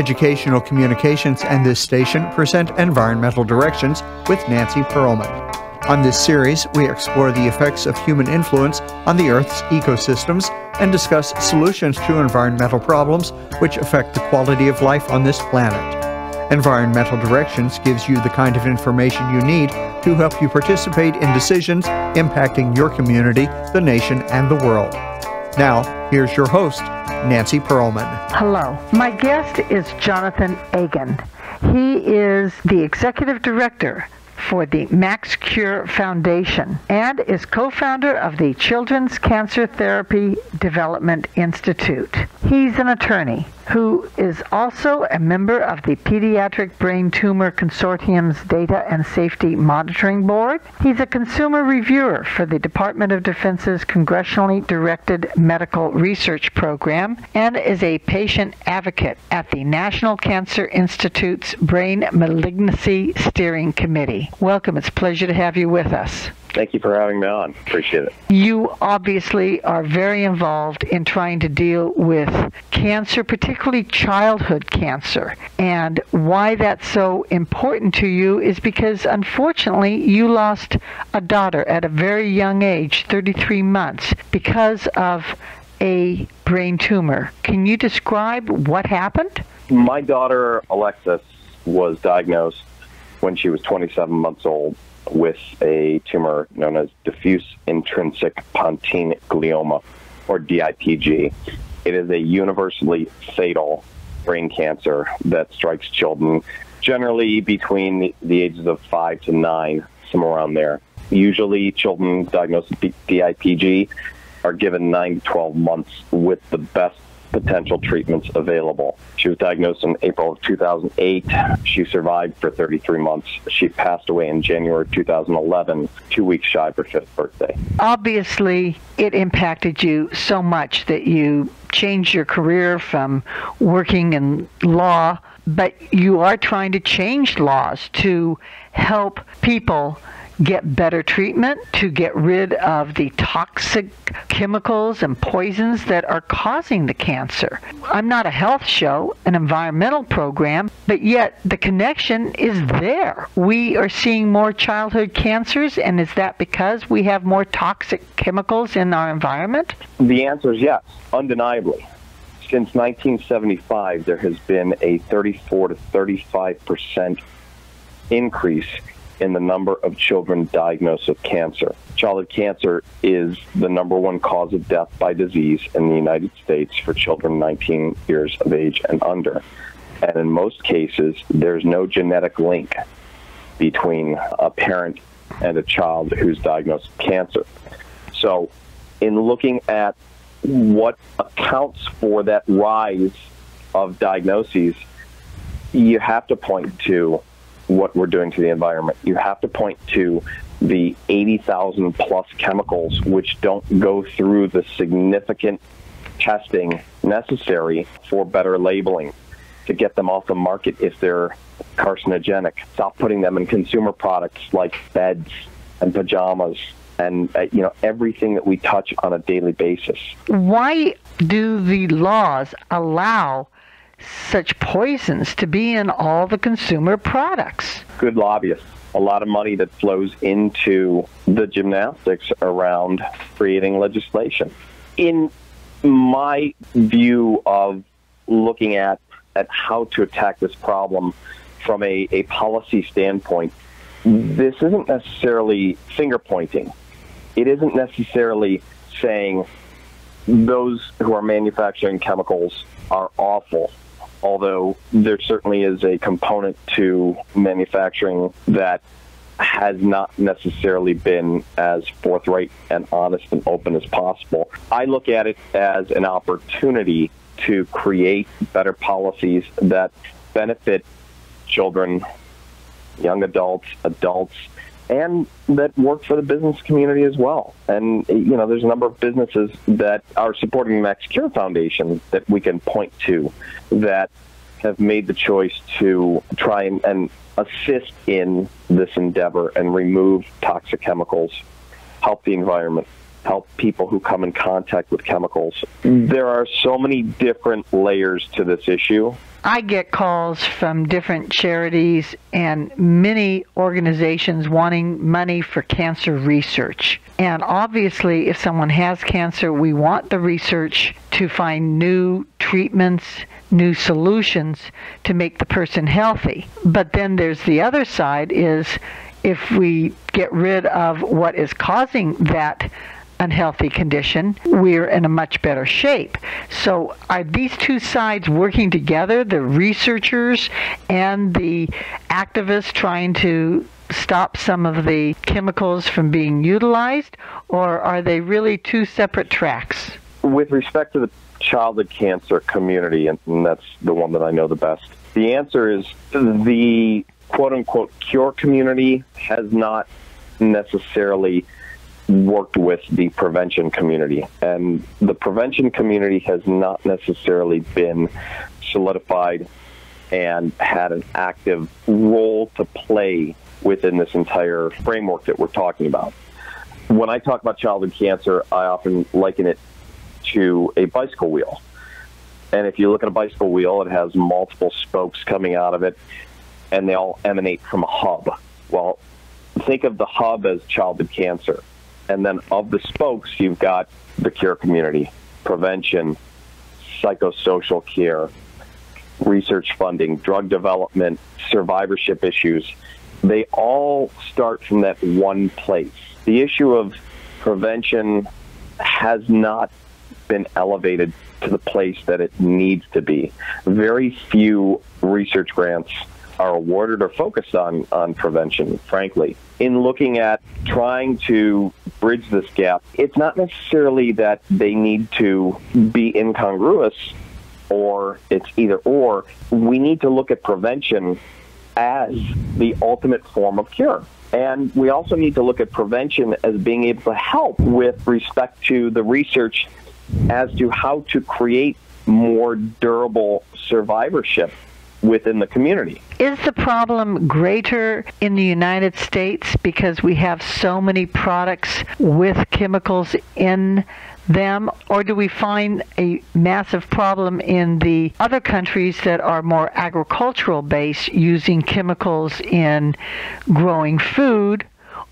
Educational Communications and this station present Environmental Directions with Nancy Pearlman. On this series, we explore the effects of human influence on the Earth's ecosystems and discuss solutions to environmental problems which affect the quality of life on this planet. Environmental Directions gives you the kind of information you need to help you participate in decisions impacting your community, the nation, and the world. Now, here's your host, Nancy Pearlman. Hello. My guest is Jonathan Agin. He is the executive director for the Max Cure Foundation and is co founder of the Children's Cancer Therapy Development Institute. He's an attorney who is also a member of the Pediatric Brain Tumor Consortium's Data and Safety Monitoring Board. He's a consumer reviewer for the Department of Defense's Congressionally Directed Medical Research Program and is a patient advocate at the National Cancer Institute's Brain Malignancy Steering Committee. Welcome. It's a pleasure to have you with us. Thank you for having me on. Appreciate it. You obviously are very involved in trying to deal with cancer, particularly childhood cancer. And why that's so important to you is because unfortunately you lost a daughter at a very young age, 33 months, because of a brain tumor. Can you describe what happened? My daughter, Alexis, was diagnosed when she was 27 months old with a tumor known as diffuse intrinsic pontine glioma, or DIPG. It is a universally fatal brain cancer that strikes children generally between the ages of 5 to 9, somewhere around there. Usually, children diagnosed with DIPG are given 9 to 12 months with the best potential treatments available. She was diagnosed in April of 2008. She survived for 33 months. She passed away in January 2011, two weeks shy of her fifth birthday. Obviously, it impacted you so much that you changed your career from working in law, but you are trying to change laws to help people get better treatment, to get rid of the toxic chemicals and poisons that are causing the cancer. I'm not a health show, an environmental program, but yet the connection is there. We are seeing more childhood cancers, and is that because we have more toxic chemicals in our environment? The answer is yes, undeniably. Since 1975, there has been a 34 to 35 percent increase in the number of children diagnosed with cancer. Childhood cancer is the number one cause of death by disease in the United States for children 19 years of age and under. And in most cases, there's no genetic link between a parent and a child who's diagnosed with cancer. So, in looking at what accounts for that rise of diagnoses, you have to point to what we're doing to the environment. You have to point to the 80,000 plus chemicals which don't go through the significant testing necessary for better labeling to get them off the market if they're carcinogenic. Stop putting them in consumer products like beds and pajamas and uh, you know everything that we touch on a daily basis. Why do the laws allow such poisons to be in all the consumer products. Good lobbyists. A lot of money that flows into the gymnastics around creating legislation. In my view of looking at, at how to attack this problem from a, a policy standpoint, this isn't necessarily finger pointing. It isn't necessarily saying those who are manufacturing chemicals are awful although there certainly is a component to manufacturing that has not necessarily been as forthright and honest and open as possible. I look at it as an opportunity to create better policies that benefit children, young adults, adults, and that work for the business community as well. And you know, there's a number of businesses that are supporting the Max Cure Foundation that we can point to that have made the choice to try and, and assist in this endeavor and remove toxic chemicals, help the environment, help people who come in contact with chemicals. Mm. There are so many different layers to this issue. I get calls from different charities and many organizations wanting money for cancer research. And obviously, if someone has cancer, we want the research to find new treatments, new solutions to make the person healthy. But then there's the other side is if we get rid of what is causing that unhealthy condition, we're in a much better shape. So, are these two sides working together, the researchers and the activists trying to stop some of the chemicals from being utilized, or are they really two separate tracks? With respect to the childhood cancer community, and that's the one that I know the best, the answer is the quote unquote cure community has not necessarily worked with the prevention community. And the prevention community has not necessarily been solidified and had an active role to play within this entire framework that we're talking about. When I talk about childhood cancer, I often liken it to a bicycle wheel. And if you look at a bicycle wheel, it has multiple spokes coming out of it, and they all emanate from a hub. Well, think of the hub as childhood cancer. And then of the spokes, you've got the cure community, prevention, psychosocial care, research funding, drug development, survivorship issues. They all start from that one place. The issue of prevention has not been elevated to the place that it needs to be. Very few research grants are awarded or focused on, on prevention, frankly. In looking at trying to bridge this gap, it's not necessarily that they need to be incongruous or it's either or. We need to look at prevention as the ultimate form of cure. And we also need to look at prevention as being able to help with respect to the research as to how to create more durable survivorship within the community. Is the problem greater in the United States because we have so many products with chemicals in them, or do we find a massive problem in the other countries that are more agricultural based using chemicals in growing food?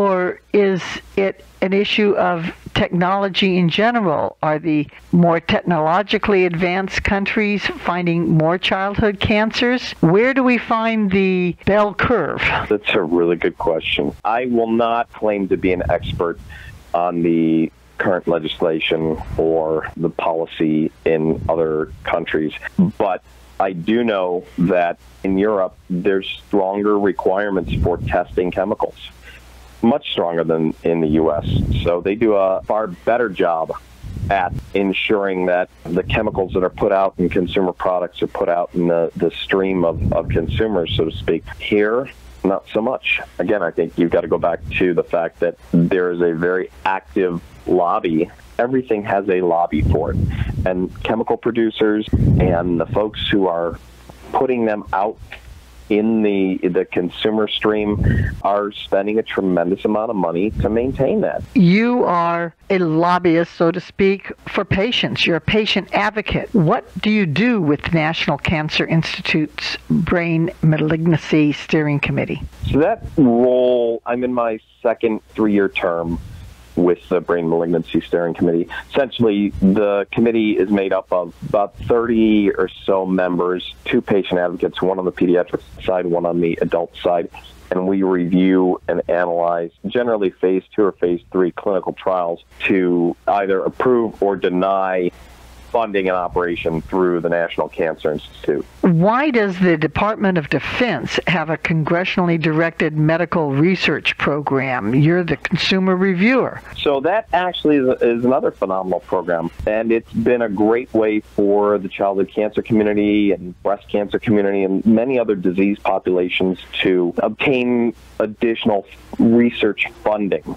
Or is it an issue of technology in general? Are the more technologically advanced countries finding more childhood cancers? Where do we find the bell curve? That's a really good question. I will not claim to be an expert on the current legislation or the policy in other countries, but I do know that in Europe, there's stronger requirements for testing chemicals much stronger than in the U.S. So they do a far better job at ensuring that the chemicals that are put out in consumer products are put out in the, the stream of, of consumers, so to speak. Here, not so much. Again, I think you've got to go back to the fact that there is a very active lobby. Everything has a lobby for it. And chemical producers and the folks who are putting them out in the the consumer stream are spending a tremendous amount of money to maintain that. You are a lobbyist, so to speak, for patients. You're a patient advocate. What do you do with National Cancer Institute's Brain Malignancy Steering Committee? So that role, I'm in my second three-year term with the Brain Malignancy Steering Committee. Essentially, the committee is made up of about 30 or so members, two patient advocates, one on the pediatric side, one on the adult side. And we review and analyze generally phase two or phase three clinical trials to either approve or deny funding and operation through the National Cancer Institute. Why does the Department of Defense have a congressionally directed medical research program? You're the consumer reviewer. So that actually is, is another phenomenal program, and it's been a great way for the childhood cancer community and breast cancer community and many other disease populations to obtain additional research funding.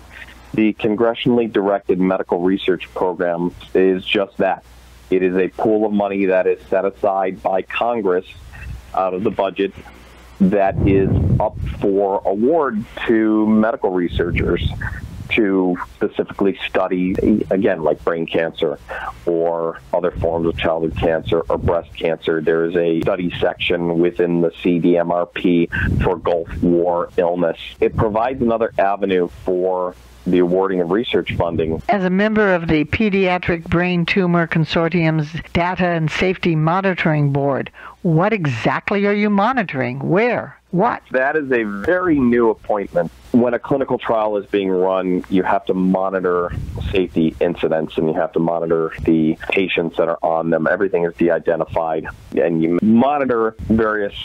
The congressionally directed medical research program is just that. It is a pool of money that is set aside by Congress out of the budget that is up for award to medical researchers to specifically study, again, like brain cancer or other forms of childhood cancer or breast cancer. There is a study section within the CDMRP for Gulf War illness. It provides another avenue for the awarding of research funding. As a member of the Pediatric Brain Tumor Consortium's Data and Safety Monitoring Board, what exactly are you monitoring? Where? What? That is a very new appointment. When a clinical trial is being run, you have to monitor safety incidents and you have to monitor the patients that are on them. Everything is de identified and you monitor various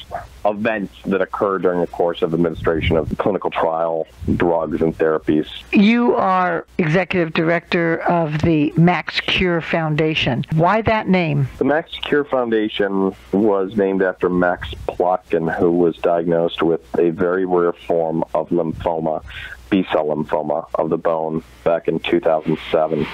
events that occur during the course of administration of clinical trial drugs and therapies. You are executive director of the Max Cure Foundation. Why that name? The Max Cure Foundation was named after Max Plotkin, who was diagnosed with a very rare form of lymphoma, B cell lymphoma of the bone, back in 2007.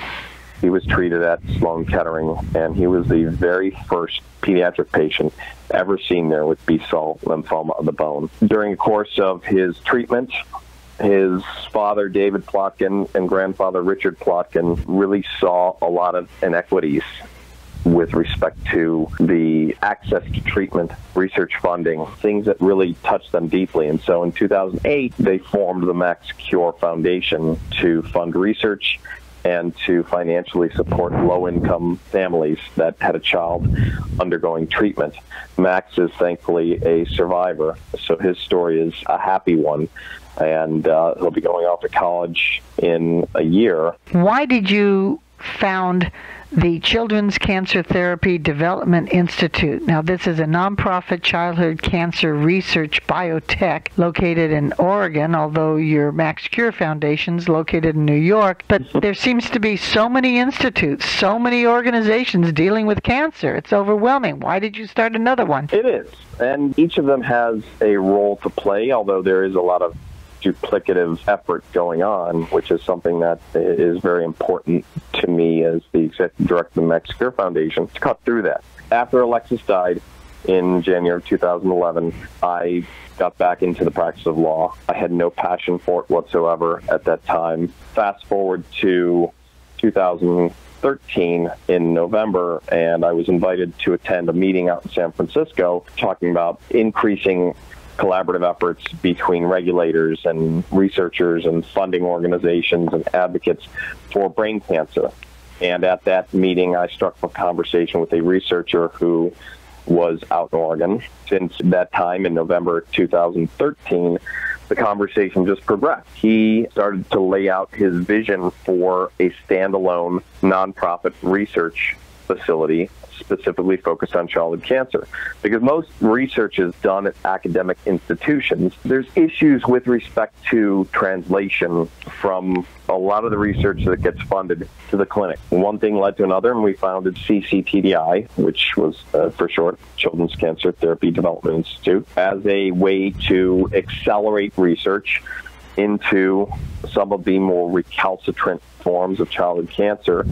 He was treated at Sloan Kettering, and he was the very first pediatric patient ever seen there with B cell lymphoma of the bone. During the course of his treatment, his father, David Plotkin, and grandfather, Richard Plotkin, really saw a lot of inequities with respect to the access to treatment, research funding, things that really touched them deeply. And so in 2008, they formed the Max Cure Foundation to fund research and to financially support low income families that had a child undergoing treatment. Max is thankfully a survivor, so his story is a happy one. And uh, he'll be going off to college in a year. Why did you found the Children's Cancer Therapy Development Institute. Now, this is a nonprofit childhood cancer research biotech located in Oregon, although your Max Cure Foundation is located in New York. But there seems to be so many institutes, so many organizations dealing with cancer. It's overwhelming. Why did you start another one? It is. And each of them has a role to play, although there is a lot of duplicative effort going on, which is something that is very important to me as the executive director of the Max Foundation to cut through that. After Alexis died in January of 2011, I got back into the practice of law. I had no passion for it whatsoever at that time. Fast forward to 2013 in November, and I was invited to attend a meeting out in San Francisco talking about increasing collaborative efforts between regulators and researchers and funding organizations and advocates for brain cancer. And at that meeting, I struck a conversation with a researcher who was out in Oregon. Since that time in November 2013, the conversation just progressed. He started to lay out his vision for a standalone nonprofit research facility specifically focused on childhood cancer. Because most research is done at academic institutions. There's issues with respect to translation from a lot of the research that gets funded to the clinic. One thing led to another, and we founded CCTDI, which was uh, for short Children's Cancer Therapy Development Institute, as a way to accelerate research into some of the more recalcitrant forms of childhood cancer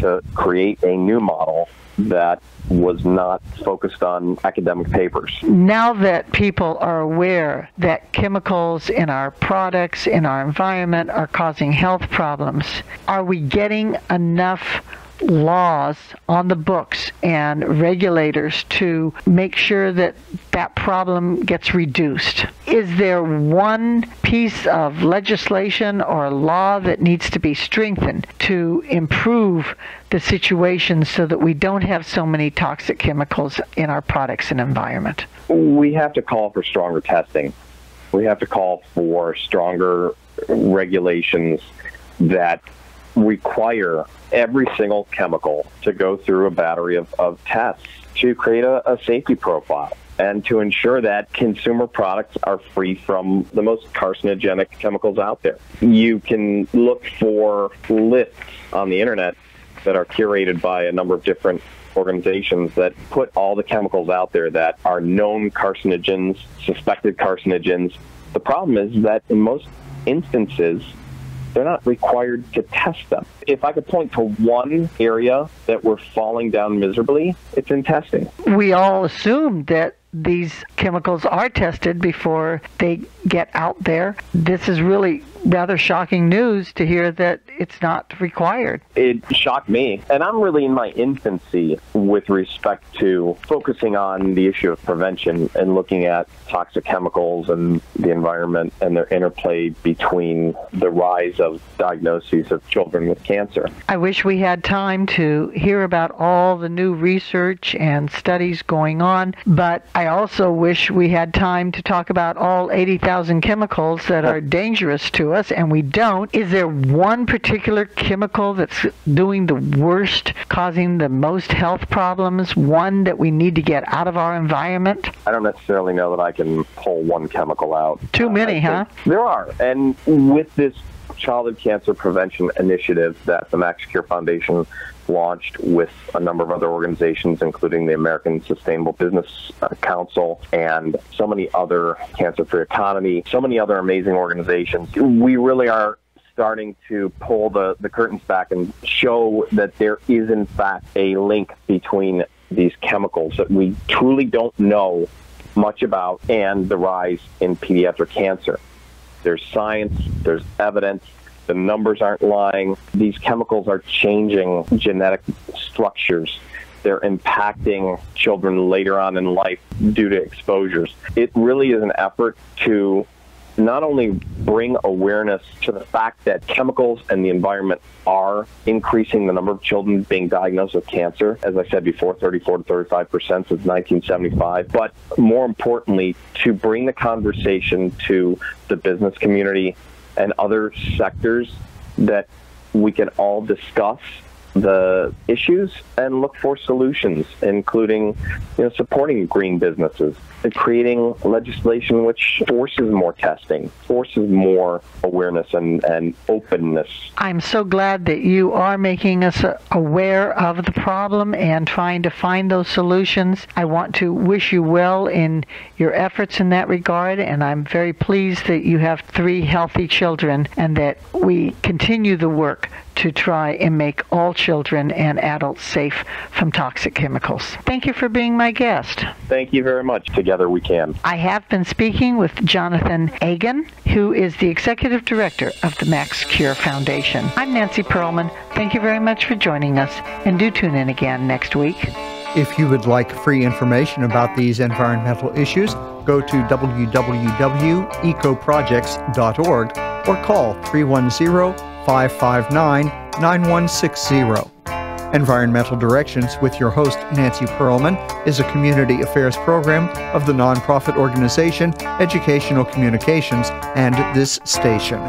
to create a new model that was not focused on academic papers. Now that people are aware that chemicals in our products, in our environment, are causing health problems, are we getting enough laws on the books and regulators to make sure that that problem gets reduced. Is there one piece of legislation or law that needs to be strengthened to improve the situation so that we don't have so many toxic chemicals in our products and environment? We have to call for stronger testing. We have to call for stronger regulations that require every single chemical to go through a battery of, of tests to create a, a safety profile and to ensure that consumer products are free from the most carcinogenic chemicals out there. You can look for lists on the internet that are curated by a number of different organizations that put all the chemicals out there that are known carcinogens, suspected carcinogens. The problem is that in most instances, they're not required to test them. If I could point to one area that we're falling down miserably, it's in testing. We all assume that these chemicals are tested before they get out there. This is really rather shocking news to hear that it's not required. It shocked me. And I'm really in my infancy with respect to focusing on the issue of prevention and looking at toxic chemicals and the environment and their interplay between the rise of diagnoses of children with cancer. I wish we had time to hear about all the new research and studies going on, but I also wish we had time to talk about all 80,000 chemicals that are dangerous to us, and we don't. Is there one particular chemical that's doing the worst, causing the most health problems, one that we need to get out of our environment? I don't necessarily know that I can pull one chemical out. Too many, uh, huh? There are. And with this childhood cancer prevention initiative that the Max Foundation launched with a number of other organizations, including the American Sustainable Business uh, Council and so many other Cancer Free Economy, so many other amazing organizations. We really are starting to pull the, the curtains back and show that there is, in fact, a link between these chemicals that we truly don't know much about and the rise in pediatric cancer. There's science, there's evidence, the numbers aren't lying. These chemicals are changing genetic structures. They're impacting children later on in life due to exposures. It really is an effort to not only bring awareness to the fact that chemicals and the environment are increasing the number of children being diagnosed with cancer, as I said before, 34 to 35 percent since 1975, but more importantly, to bring the conversation to the business community and other sectors that we can all discuss the issues and look for solutions, including you know, supporting green businesses and creating legislation which forces more testing, forces more awareness and, and openness. I'm so glad that you are making us aware of the problem and trying to find those solutions. I want to wish you well in your efforts in that regard, and I'm very pleased that you have three healthy children and that we continue the work to try and make all children and adults safe from toxic chemicals. Thank you for being my guest. Thank you very much. Together we can. I have been speaking with Jonathan Agin, who is the executive director of the Max Cure Foundation. I'm Nancy Pearlman. Thank you very much for joining us, and do tune in again next week. If you would like free information about these environmental issues, go to www.ecoprojects.org or call 310 559 9160. Environmental Directions with your host Nancy Pearlman, is a community affairs program of the nonprofit organization Educational Communications and this station.